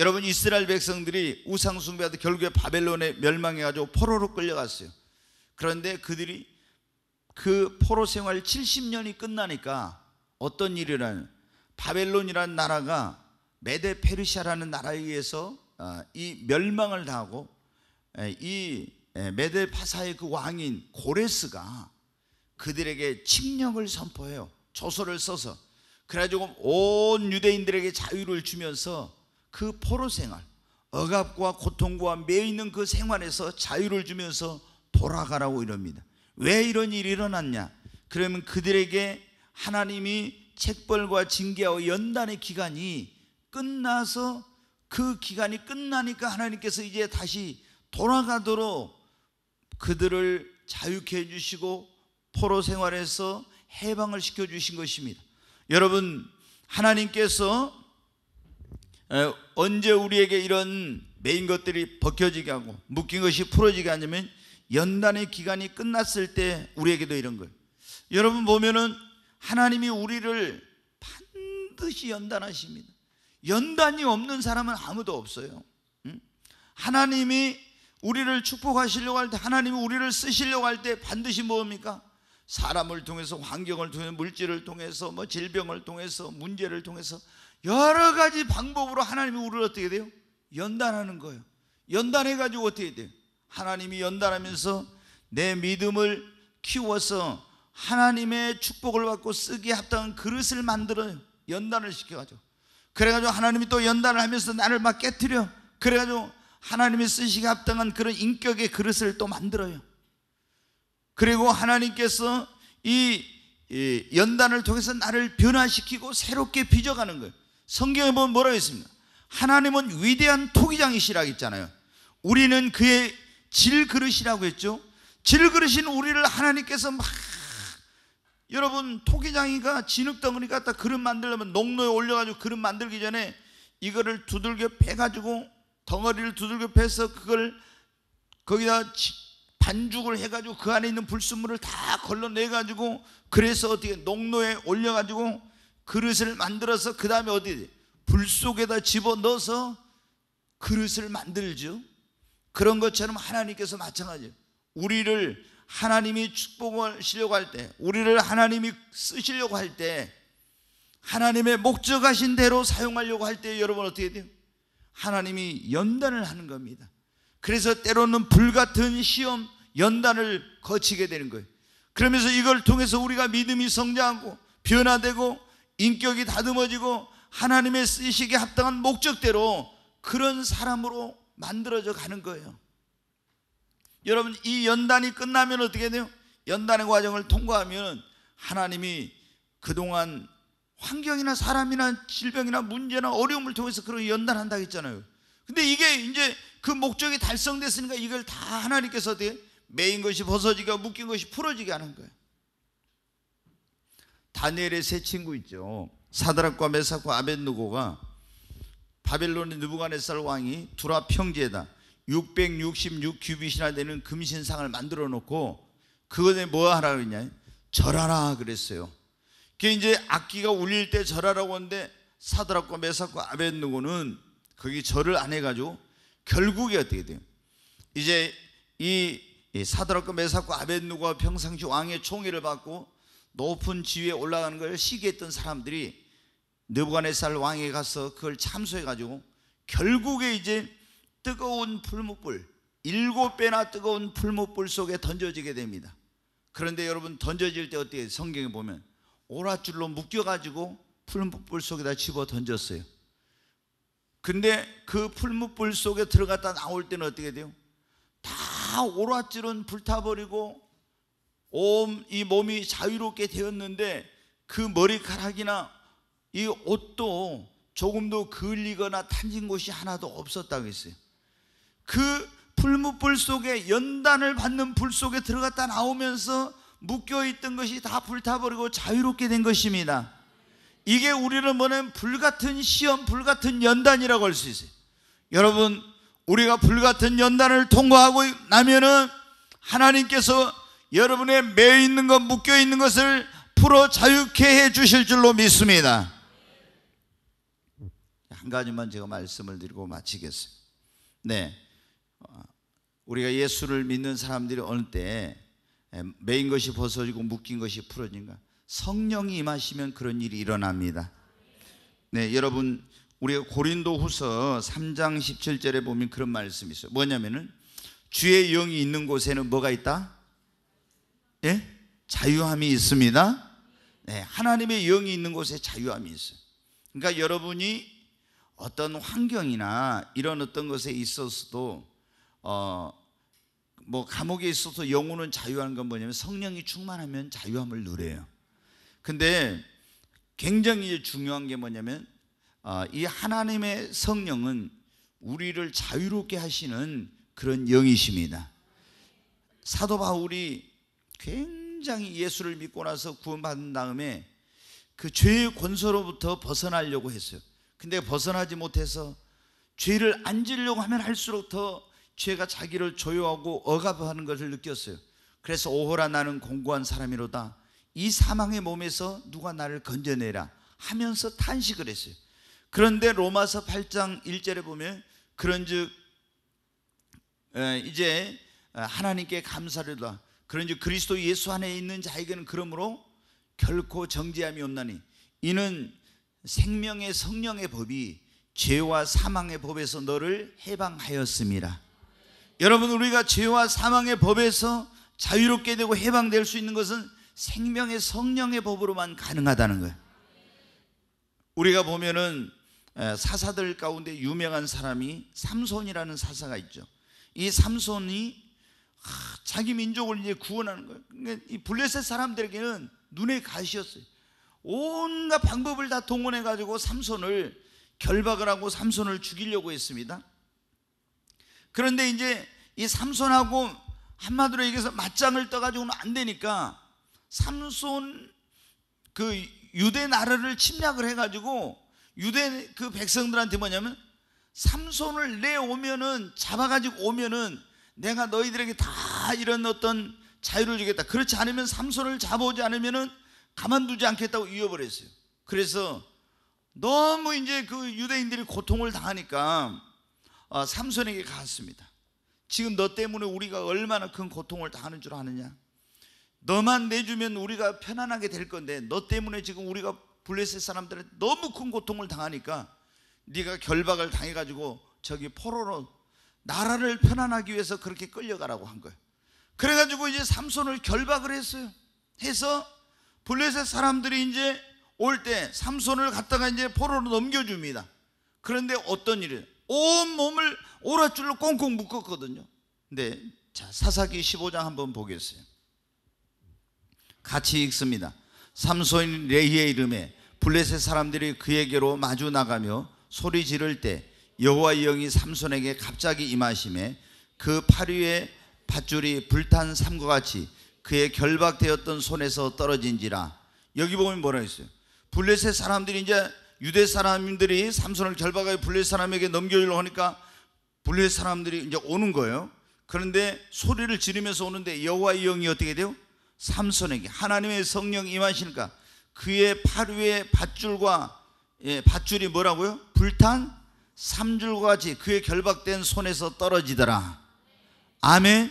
여러분 이스라엘 백성들이 우상 숭배하다 결국에 바벨론에 멸망해 가지고 포로로 끌려갔어요. 그런데 그들이 그 포로 생활 70년이 끝나니까 어떤 일이라는 바벨론이라는 나라가 메데 페르시아라는 나라에 의해서 어, 이 멸망을 당하고 이 메데 파사의 그 왕인 고레스가 그들에게 칙령을 선포해요. 조서를 써서 그래가지고 온 유대인들에게 자유를 주면서 그 포로 생활, 억압과 고통과 매여 있는 그 생활에서 자유를 주면서 돌아가라고 이럽니다. 왜 이런 일이 일어났냐? 그러면 그들에게 하나님이 책벌과 징계와 연단의 기간이 끝나서 그 기간이 끝나니까 하나님께서 이제 다시 돌아가도록 그들을 자유케 해주시고 포로 생활에서 해방을 시켜 주신 것입니다. 여러분 하나님께서 언제 우리에게 이런 메인 것들이 벗겨지게 하고 묶인 것이 풀어지게 하냐면 연단의 기간이 끝났을 때 우리에게도 이런 거예요. 여러분 보면은 하나님이 우리를 반드시 연단하십니다. 연단이 없는 사람은 아무도 없어요. 하나님이 우리를 축복하시려고 할 때, 하나님이 우리를 쓰시려고 할 때 반드시 뭡니까? 사람을 통해서, 환경을 통해서, 물질을 통해서, 뭐 질병을 통해서, 문제를 통해서 여러 가지 방법으로 하나님이 우리를 어떻게 돼요? 연단하는 거예요. 연단해가지고 어떻게 돼요? 하나님이 연단하면서 내 믿음을 키워서 하나님의 축복을 받고 쓰기에 합당한 그릇을 만들어요. 연단을 시켜가지고. 그래가지고 하나님이 또 연단을 하면서 나를 막 깨뜨려. 그래가지고 하나님이 쓰시기에 합당한 그런 인격의 그릇을 또 만들어요. 그리고 하나님께서 이 연단을 통해서 나를 변화시키고 새롭게 빚어가는 거예요. 성경에 보면 뭐라고 했습니까? 하나님은 위대한 토기장이시라고 했잖아요. 우리는 그의 질그릇이라고 했죠. 질그릇인 우리를 하나님께서 막 여러분 토기장이가 진흙덩어리 갖다 그릇 만들려면 농로에 올려가지고 그릇 만들기 전에 이거를 두들겨 패가지고 덩어리를 두들겨 패서 그걸 거기다 반죽을 해가지고 그 안에 있는 불순물을 다 걸러내가지고 그래서 어떻게 농로에 올려가지고 그릇을 만들어서 그 다음에 어디 불 속에다 집어 넣어서 그릇을 만들죠. 그런 것처럼 하나님께서 마찬가지예요. 우리를 하나님이 축복하시려고 할 때, 우리를 하나님이 쓰시려고 할 때, 하나님의 목적하신 대로 사용하려고 할 때 여러분 어떻게 돼요? 하나님이 연단을 하는 겁니다. 그래서 때로는 불같은 시험, 연단을 거치게 되는 거예요. 그러면서 이걸 통해서 우리가 믿음이 성장하고 변화되고 인격이 다듬어지고 하나님의 쓰시기에 합당한 목적대로 그런 사람으로 만들어져 가는 거예요. 여러분 이 연단이 끝나면 어떻게 돼요? 연단의 과정을 통과하면 하나님이 그동안 환경이나 사람이나 질병이나 문제나 어려움을 통해서 그런 연단한다 했잖아요. 근데 이게 이제 그 목적이 달성됐으니까 이걸 다 하나님께서 매인 것이 벗어지게 묶인 것이 풀어지게 하는 거예요. 다니엘의 세 친구 있죠. 사드락과 메삭과 아벤누고가 바벨론의 느부갓네살 왕이 두라 평지에다 666 규빗이나 되는 금신상을 만들어 놓고 그것에 뭐 하라 그랬냐? 절하라 그랬어요. 그게 이제 악기가 울릴 때 절하라고 하는데 사드락과 메삭과 아벤누고는 거기 절을 안 해가지고 결국에 어떻게 돼요? 이제 이, 이 사드락과 메삭과 아벤누가 평상시 왕의 총애를 받고 높은 지위에 올라가는 걸 시기했던 사람들이 느부갓네살 왕에 가서 그걸 참소해 가지고 결국에 이제 뜨거운 풀무불 일곱 배나 뜨거운 풀무불 속에 던져지게 됩니다. 그런데 여러분 던져질 때 어떻게 성경에 보면 오랏줄로 묶여 가지고 풀무불 속에다 집어 던졌어요. 근데 그 풀무불 속에 들어갔다 나올 때는 어떻게 돼요? 다 오랏줄은 불타버리고 온 이 몸이 자유롭게 되었는데 그 머리카락이나 이 옷도 조금도 그을리거나 탄진 곳이 하나도 없었다고 했어요. 그 풀무불 속에 연단을 받는 불 속에 들어갔다 나오면서 묶여 있던 것이 다 불타버리고 자유롭게 된 것입니다. 이게 우리는 뭐냐면 불같은 시험, 불같은 연단이라고 할 수 있어요. 여러분, 우리가 불같은 연단을 통과하고 나면은 하나님께서 여러분의 매여 있는 것, 묶여 있는 것을 풀어 자유케 해 주실 줄로 믿습니다. 한 가지만 제가 말씀을 드리고 마치겠습니다. 네. 어, 우리가 예수를 믿는 사람들이 어느 때 매인 것이 벗어지고 묶인 것이 풀어진가? 성령이 임하시면 그런 일이 일어납니다. 네, 여러분 우리가 고린도후서 3장 17절에 보면 그런 말씀이 있어요. 뭐냐면은 주의 영이 있는 곳에는 뭐가 있다? 예? 자유함이 있습니다. 네, 하나님의 영이 있는 곳에 자유함이 있어요. 그러니까 여러분이 어떤 환경이나 이런 어떤 것에 있어서도 어, 뭐 감옥에 있어서 영혼은 자유하는 건 뭐냐면 성령이 충만하면 자유함을 누려요. 근데 굉장히 중요한 게 뭐냐면 어, 이 하나님의 성령은 우리를 자유롭게 하시는 그런 영이십니다. 사도 바울이 굉장히 예수를 믿고 나서 구원받은 다음에 그 죄의 권소로부터 벗어나려고 했어요. 근데 벗어나지 못해서 죄를 안 지려고 하면 할수록 더 죄가 자기를 조여하고 억압하는 것을 느꼈어요. 그래서 오호라 나는 공고한 사람이로다. 이 사망의 몸에서 누가 나를 건져내라 하면서 탄식을 했어요. 그런데 로마서 8장 1절에 보면 그런즉 이제 하나님께 감사를 다. 그런즉 그리스도 예수 안에 있는 자에게는 그러므로 결코 정죄함이 없나니 이는 생명의 성령의 법이 죄와 사망의 법에서 너를 해방하였습니다. 여러분 우리가 죄와 사망의 법에서 자유롭게 되고 해방될 수 있는 것은 생명의 성령의 법으로만 가능하다는 거예요. 우리가 보면은 사사들 가운데 유명한 사람이 삼손이라는 사사가 있죠. 이 삼손이 자기 민족을 이제 구원하는 거예요. 그러니까 이 블레셋 사람들에게는 눈에 가시였어요. 온갖 방법을 다 동원해 가지고 삼손을 결박을 하고 삼손을 죽이려고 했습니다. 그런데 이제 이 삼손하고 한마디로 얘기해서 맞짱을 떠가지고는 안 되니까 삼손 그 유대 나라를 침략을 해가지고 유대 그 백성들한테 뭐냐면 삼손을 내오면은 잡아가지고 오면은 내가 너희들에게 다 이런 어떤 자유를 주겠다. 그렇지 않으면 삼손을 잡아오지 않으면은 가만두지 않겠다고 이어버렸어요. 그래서 너무 이제 그 유대인들이 고통을 당하니까 어, 삼손에게 갔습니다. 지금 너 때문에 우리가 얼마나 큰 고통을 당하는 줄 아느냐? 너만 내주면 우리가 편안하게 될 건데 너 때문에 지금 우리가 블레셋 사람들은 너무 큰 고통을 당하니까 네가 결박을 당해가지고 저기 포로로 나라를 편안하기 위해서 그렇게 끌려가라고 한 거예요. 그래가지고 이제 삼손을 결박을 했어요. 해서 블레셋 사람들이 이제 올 때 삼손을 갖다가 이제 포로로 넘겨줍니다. 그런데 어떤 일이 온 몸을 오랏줄로 꽁꽁 묶었거든요. 네, 자 사사기 15장 한번 보겠어요. 같이 읽습니다. 삼손 레히의 이름에 블레셋 사람들이 그에게로 마주 나가며 소리 지를 때 여호와의 영이 삼손에게 갑자기 임하심에 그팔 위에 밧줄이 불탄 삼과 같이 그의 결박되었던 손에서 떨어진지라 여기 보면 뭐라 했어요 블레셋 사람들이 이제 유대 사람들이 삼손을 결박하여 블레셋 사람에게 넘겨주려고 하니까 블레셋 사람들이 이제 오는 거예요 그런데 소리를 지르면서 오는데 여호와의 영이 어떻게 돼요? 삼손에게 하나님의 성령 임하시니까 그의 팔 위에 밧줄과 예, 밧줄이 뭐라고요? 불탄 삼줄과 같이 그의 결박된 손에서 떨어지더라. 아멘.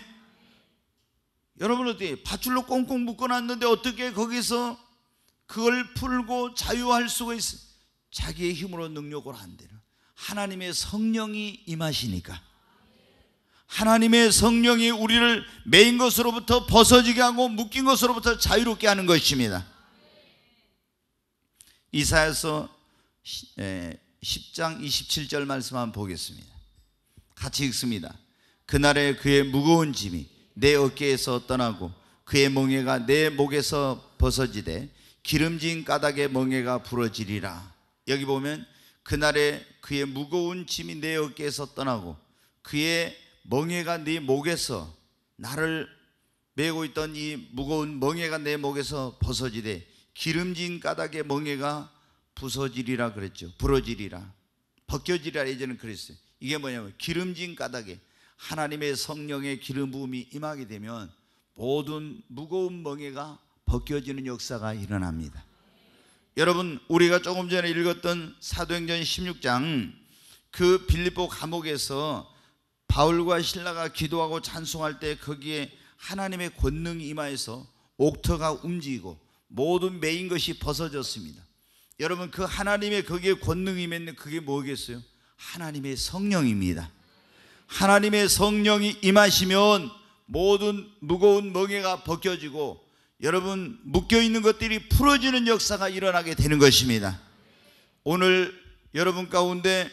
여러분 어떻게 밧줄로 꽁꽁 묶어놨는데 어떻게 거기서 그걸 풀고 자유할 수가 있어? 자기의 힘으로 능력으로 안 되는 하나님의 성령이 임하시니까 하나님의 성령이 우리를 매인 것으로부터 벗어지게 하고 묶인 것으로부터 자유롭게 하는 것입니다. 이사야서 10장 27절 말씀 한번 보겠습니다. 같이 읽습니다. 그날에 그의 무거운 짐이 내 어깨에서 떠나고 그의 멍에가 내 목에서 벗어지되 기름진 까닭의 멍에가 부러지리라. 여기 보면 그날에 그의 무거운 짐이 내 어깨에서 떠나고 그의 멍에가 네 목에서 나를 메고 있던 이 무거운 멍에가 내 목에서 벗어지되 기름진 까닭의 멍에가 부서지리라 그랬죠. 부러지리라. 벗겨지리라 이제는 그랬어요. 이게 뭐냐면 기름진 까닭에 하나님의 성령의 기름 부음이 임하게 되면 모든 무거운 멍에가 벗겨지는 역사가 일어납니다. 여러분 우리가 조금 전에 읽었던 사도행전 16장 그 빌립보 감옥에서 바울과 신라가 기도하고 찬송할 때 거기에 하나님의 권능이 임하여서 옥터가 움직이고 모든 메인 것이 벗어졌습니다. 여러분 그 하나님의 거기에 권능이 임했는 그게 뭐겠어요? 하나님의 성령입니다. 하나님의 성령이 임하시면 모든 무거운 멍에가 벗겨지고 여러분 묶여 있는 것들이 풀어지는 역사가 일어나게 되는 것입니다. 오늘 여러분 가운데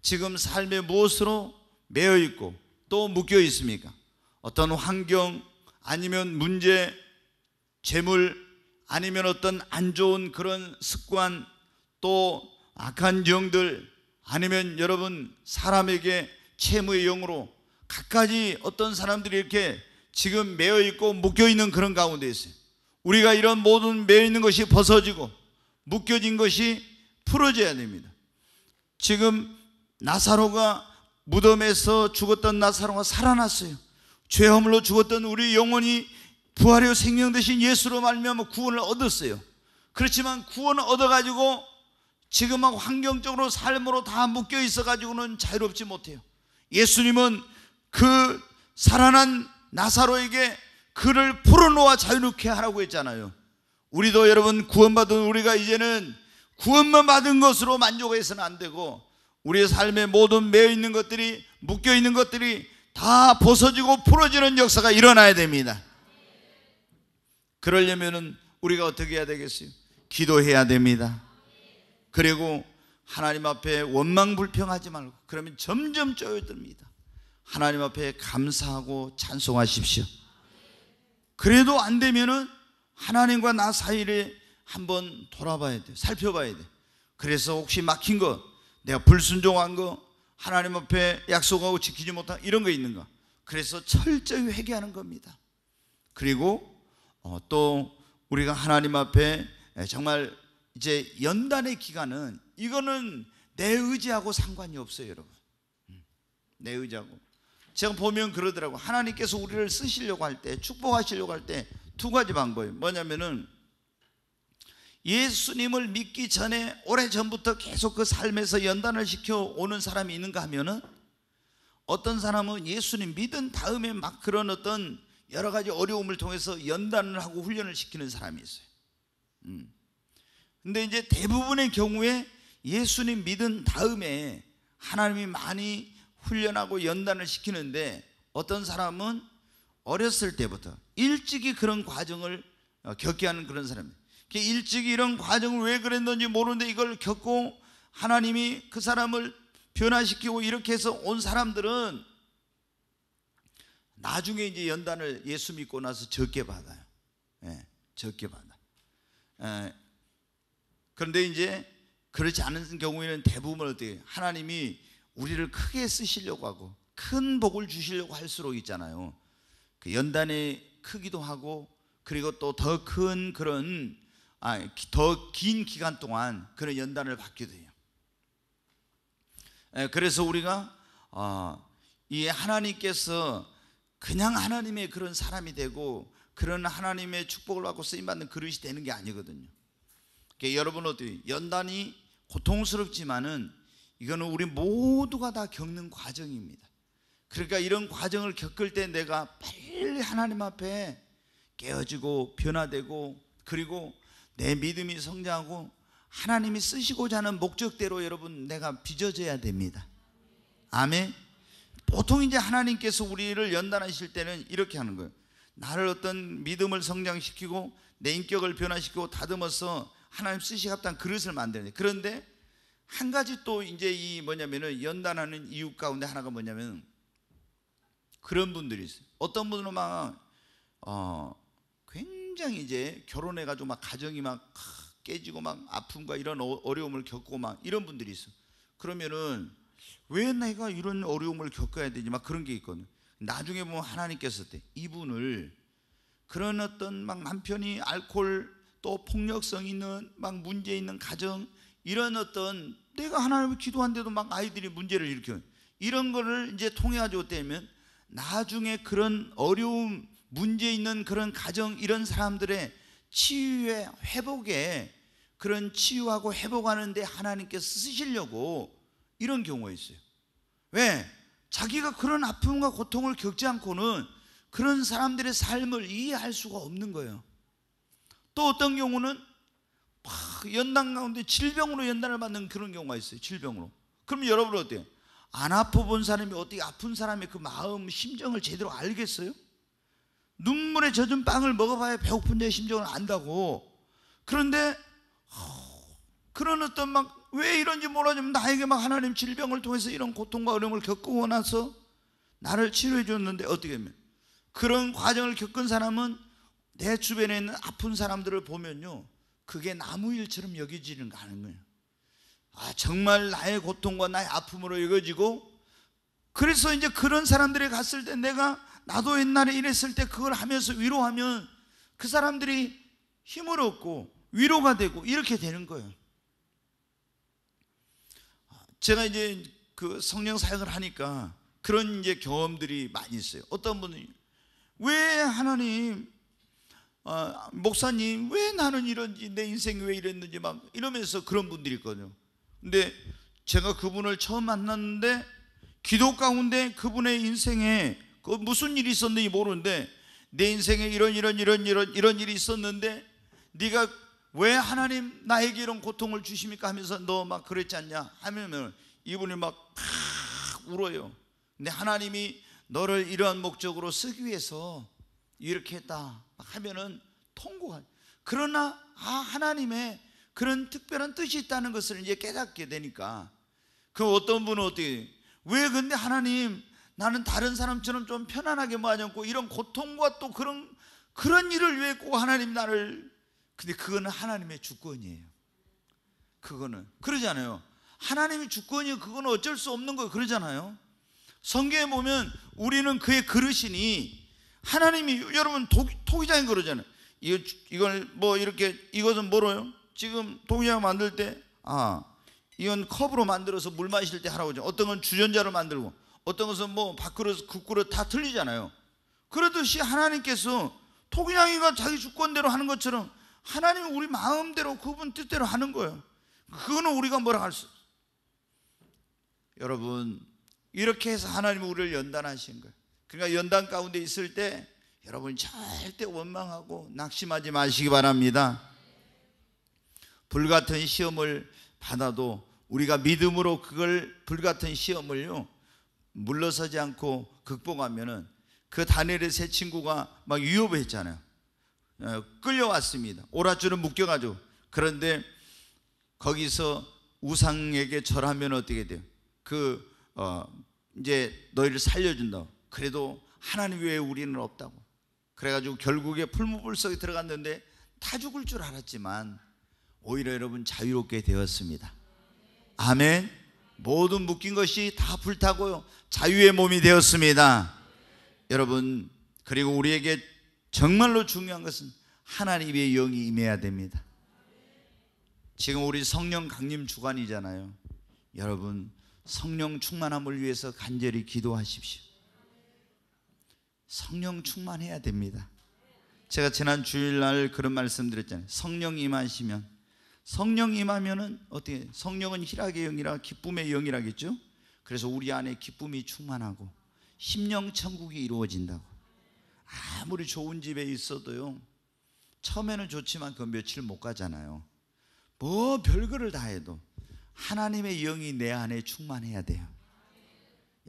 지금 삶의 무엇으로 매여 있고 또 묶여 있습니까? 어떤 환경 아니면 문제, 재물 아니면 어떤 안 좋은 그런 습관 또 악한 정들 아니면 여러분 사람에게 채무의 영으로 갖가지 어떤 사람들이 이렇게 지금 매여 있고 묶여 있는 그런 가운데 있어요. 우리가 이런 모든 매여 있는 것이 벗어지고 묶여진 것이 풀어져야 됩니다. 지금 나사로가 무덤에서 죽었던 나사로가 살아났어요. 죄 허물로 죽었던 우리 영혼이 부활의 생명 되신 예수로 말미암아 구원을 얻었어요. 그렇지만 구원을 얻어가지고 지금하고 환경적으로 삶으로 다 묶여 있어가지고는 자유롭지 못해요. 예수님은 그 살아난 나사로에게 그를 풀어놓아 자유롭게 하라고 했잖아요. 우리도 여러분 구원받은 우리가 이제는 구원만 받은 것으로 만족해서는 안 되고 우리의 삶의 모든 매여 있는 것들이 묶여 있는 것들이 다 벗어지고 풀어지는 역사가 일어나야 됩니다. 그러려면은 우리가 어떻게 해야 되겠어요? 기도해야 됩니다. 그리고 하나님 앞에 원망 불평하지 말고 그러면 점점 쪼여듭니다. 하나님 앞에 감사하고 찬송하십시오. 그래도 안 되면은 하나님과 나 사이를 한번 돌아봐야 돼. 살펴봐야 돼. 그래서 혹시 막힌 거, 내가 불순종한 거, 하나님 앞에 약속하고 지키지 못한 이런 거 있는가? 그래서 철저히 회개하는 겁니다. 그리고 어, 또 우리가 하나님 앞에 정말 이제 연단의 기간은 이거는 내 의지하고 상관이 없어요, 여러분. 음, 내 의지하고. 제가 보면 그러더라고. 하나님께서 우리를 쓰시려고 할 때, 축복하시려고 할 때 두 가지 방법이 뭐냐면은 예수님을 믿기 전에 오래 전부터 계속 그 삶에서 연단을 시켜 오는 사람이 있는가 하면은 어떤 사람은 예수님 믿은 다음에 막 그런 어떤 여러 가지 어려움을 통해서 연단을 하고 훈련을 시키는 사람이 있어요. 음. 근데 이제 대부분의 경우에 예수님 믿은 다음에 하나님이 많이 훈련하고 연단을 시키는데 어떤 사람은 어렸을 때부터 일찍이 그런 과정을 어, 겪게 하는 그런 사람이에요. 일찍 이런 과정을 왜 그랬는지 모르는데 이걸 겪고 하나님이 그 사람을 변화시키고 이렇게 해서 온 사람들은 나중에 이제 연단을 예수 믿고 나서 적게 받아요. 예, 적게 받아. 예, 그런데 이제 그렇지 않은 경우에는 대부분 어떻게 하나님이 우리를 크게 쓰시려고 하고 큰 복을 주시려고 할수록 있잖아요. 그 연단의 크기도 하고 그리고 또 더 큰 그런 아, 더 긴 기간 동안 그런 연단을 받기도 해요. 예, 그래서 우리가 어, 이 하나님께서 그냥 하나님의 그런 사람이 되고 그런 하나님의 축복을 받고 쓰임 받는 그릇이 되는 게 아니거든요. 그러니까 여러분 어떻게 연단이 고통스럽지만은 이거는 우리 모두가 다 겪는 과정입니다. 그러니까 이런 과정을 겪을 때 내가 빨리 하나님 앞에 깨어지고 변화되고 그리고 내 믿음이 성장하고 하나님이 쓰시고자 하는 목적대로 여러분 내가 빚어져야 됩니다. 아멘. 보통 이제 하나님께서 우리를 연단하실 때는 이렇게 하는 거예요. 나를 어떤 믿음을 성장시키고 내 인격을 변화시키고 다듬어서 하나님 쓰시 합당 그릇을 만드는 그런데 한 가지 또 이제 이 뭐냐면은 연단하는 이유 가운데 하나가 뭐냐면 그런 분들이 있어요. 어떤 분은 막 어, 굉장히 이제 결혼해가지고 막 가정이 막 깨지고 막 아픔과 이런 어- 어려움을 겪고 막 이런 분들이 있어. 그러면은 왜 내가 이런 어려움을 겪어야 되지? 막 그런 게 있거든. 나중에 보면 하나님께서 때 이분을 그런 어떤 막 남편이 알코올 또 폭력성 있는 막 문제 있는 가정 이런 어떤 내가 하나님을 기도한데도 막 아이들이 문제를 일으켜 이런 거를 이제 통해 가지고 때면 나중에 그런 어려움 문제 있는 그런 가정 이런 사람들의 치유의 회복에 그런 치유하고 회복하는데 하나님께서 쓰시려고 이런 경우가 있어요. 왜? 자기가 그런 아픔과 고통을 겪지 않고는 그런 사람들의 삶을 이해할 수가 없는 거예요. 또 어떤 경우는 막 연단 가운데 질병으로 연단을 받는 그런 경우가 있어요. 질병으로. 그럼 여러분 어때요? 안 아파본 사람이 어떻게 아픈 사람의 그 마음, 심정을 제대로 알겠어요? 눈물에 젖은 빵을 먹어봐야 배고픈 자의 심정을 안다고. 그런데 어, 그런 어떤 막 왜 이런지 모르지만 나에게 막 하나님 질병을 통해서 이런 고통과 어려움을 겪고 나서 나를 치료해 줬는데 어떻게 하면 그런 과정을 겪은 사람은 내 주변에 있는 아픈 사람들을 보면요 그게 나무 일처럼 여겨지는 거 아는 거예요. 아 정말 나의 고통과 나의 아픔으로 여겨지고 그래서 이제 그런 사람들이 갔을 때 내가 나도 옛날에 이랬을 때 그걸 하면서 위로하면 그 사람들이 힘을 얻고 위로가 되고 이렇게 되는 거예요. 제가 이제 그 성령 사역을 하니까 그런 이제 경험들이 많이 있어요. 어떤 분은 왜 하나님 아, 목사님 왜 나는 이런지 내 인생이 왜 이랬는지 막 이러면서 그런 분들이 있거든요. 근데 제가 그분을 처음 만났는데 기도 가운데 그분의 인생에 그 무슨 일이 있었는지 모르는데 내 인생에 이런 이런 이런 이런 이런 일이 있었는데 네가 왜 하나님 나에게 이런 고통을 주십니까? 하면서 너 막 그랬지 않냐? 하면 이분이 막팍 울어요. 근데 하나님이 너를 이러한 목적으로 쓰기 위해서 이렇게 했다 하면은 통고가 그러나 아 하나님의 그런 특별한 뜻이 있다는 것을 이제 깨닫게 되니까 그 어떤 분은 어떻게 왜 근데 하나님 나는 다른 사람처럼 좀 편안하게 뭐 하지 않고 이런 고통과 또 그런 그런 일을 왜꼭 하나님 나를 근데 그거는 하나님의 주권이에요. 그거는 그러잖아요. 하나님의 주권이 그거는 어쩔 수 없는 거 그러잖아요. 성경에 보면 우리는 그의 그릇이니 하나님이 여러분 토, 토기장이 그러잖아요. 이거 이걸 뭐 이렇게 이것은 뭐로요? 지금 토기장 만들 때 아, 이건 컵으로 만들어서 물 마실 때 하라고 하죠. 어떤 건 주전자로 만들고 어떤 것은 뭐 밥그릇, 국그릇 다 틀리잖아요. 그러듯이 하나님께서 토기장이가 자기 주권대로 하는 것처럼 하나님은 우리 마음대로 그분 뜻대로 하는 거예요. 그거는 우리가 뭐라 할 수. 여러분 이렇게 해서 하나님은 우리를 연단하신 거예요. 그러니까 연단 가운데 있을 때 여러분 절대 원망하고 낙심하지 마시기 바랍니다. 불같은 시험을 받아도 우리가 믿음으로 그걸 불같은 시험을요 물러서지 않고 극복하면은 그 다니엘의 세 친구가 막 위협했잖아요. 어, 끌려왔습니다. 오랏줄을 묶여가지고 그런데 거기서 우상에게 절하면 어떻게 돼요? 그 어, 이제 너희를 살려준다. 그래도 하나님 외에 우리는 없다고. 그래가지고 결국에 풀무불 속에 들어갔는데 다 죽을 줄 알았지만 오히려 여러분 자유롭게 되었습니다. 아멘. 모든 묶인 것이 다 불타고요. 자유의 몸이 되었습니다. 여러분 그리고 우리에게 정말로 중요한 것은 하나님의 영이 임해야 됩니다. 지금 우리 성령 강림 주간이잖아요. 여러분 성령 충만함을 위해서 간절히 기도하십시오. 성령 충만해야 됩니다. 제가 지난 주일날 그런 말씀 드렸잖아요. 성령 임하시면 성령 임하면은 어떻게 성령은 희락의 영이라 기쁨의 영이라겠죠? 그래서 우리 안에 기쁨이 충만하고 심령 천국이 이루어진다고. 아무리 좋은 집에 있어도요. 처음에는 좋지만 그 며칠 못 가잖아요. 뭐 별거를 다 해도 하나님의 영이 내 안에 충만해야 돼요.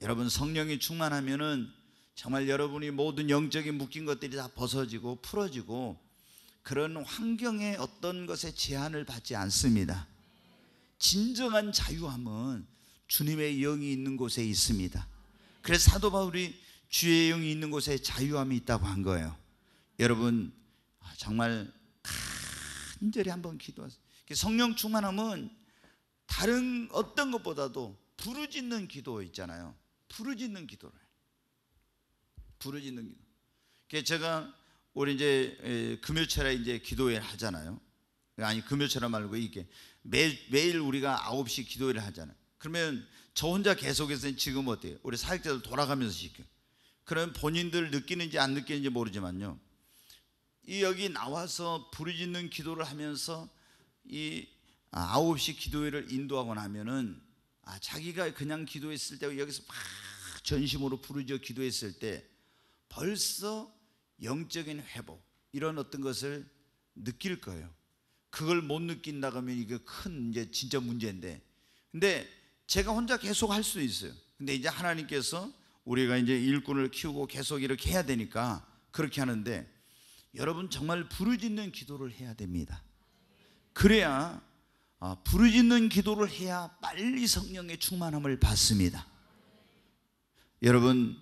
여러분 성령이 충만하면은 정말 여러분이 모든 영적인 묶인 것들이 다 벗어지고 풀어지고 그런 환경에 어떤 것에 제한을 받지 않습니다. 진정한 자유함은 주님의 영이 있는 곳에 있습니다. 그래서 사도 바울이 주의 영이 있는 곳에 자유함이 있다고 한 거예요. 여러분 아, 정말 간절히 한번 기도하세요. 성령 충만함은 다른 어떤 것보다도 부르짖는 기도 있잖아요. 부르짖는 기도를. 부르짖는 기도. 제가 우리 이제 에, 금요철에 이제 기도회 하잖아요. 아니 금요철에 말고 이게 매, 매일 우리가 9시 기도회를 하잖아요. 그러면 저 혼자 계속해서 지금 어때요? 우리 사역자들 돌아가면서 시켜. 그럼 본인들 느끼는지 안 느끼는지 모르지만요. 이 여기 나와서 부르짖는 기도를 하면서 이 아, 9시 기도회를 인도하고 나면은 아, 자기가 그냥 기도했을 때 여기서 막 전심으로 부르짖어 기도했을 때 벌써 영적인 회복 이런 어떤 것을 느낄 거예요. 그걸 못 느낀다 하면 이게 큰 이제 진짜 문제인데. 근데 제가 혼자 계속 할 수 있어요. 근데 이제 하나님께서 우리가 이제 일꾼을 키우고 계속 이렇게 해야 되니까 그렇게 하는데 여러분 정말 부르짖는 기도를 해야 됩니다. 그래야 아, 부르짖는 기도를 해야 빨리 성령의 충만함을 받습니다. 여러분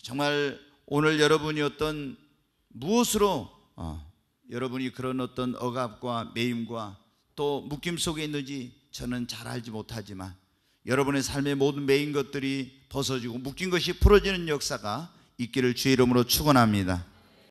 정말 오늘 여러분이 어떤 무엇으로 어, 여러분이 그런 어떤 억압과 매임과 또 묶임 속에 있는지 저는 잘 알지 못하지만 여러분의 삶의 모든 매인 것들이 벗어지고 묶인 것이 풀어지는 역사가 있기를 주의 이름으로 축원합니다.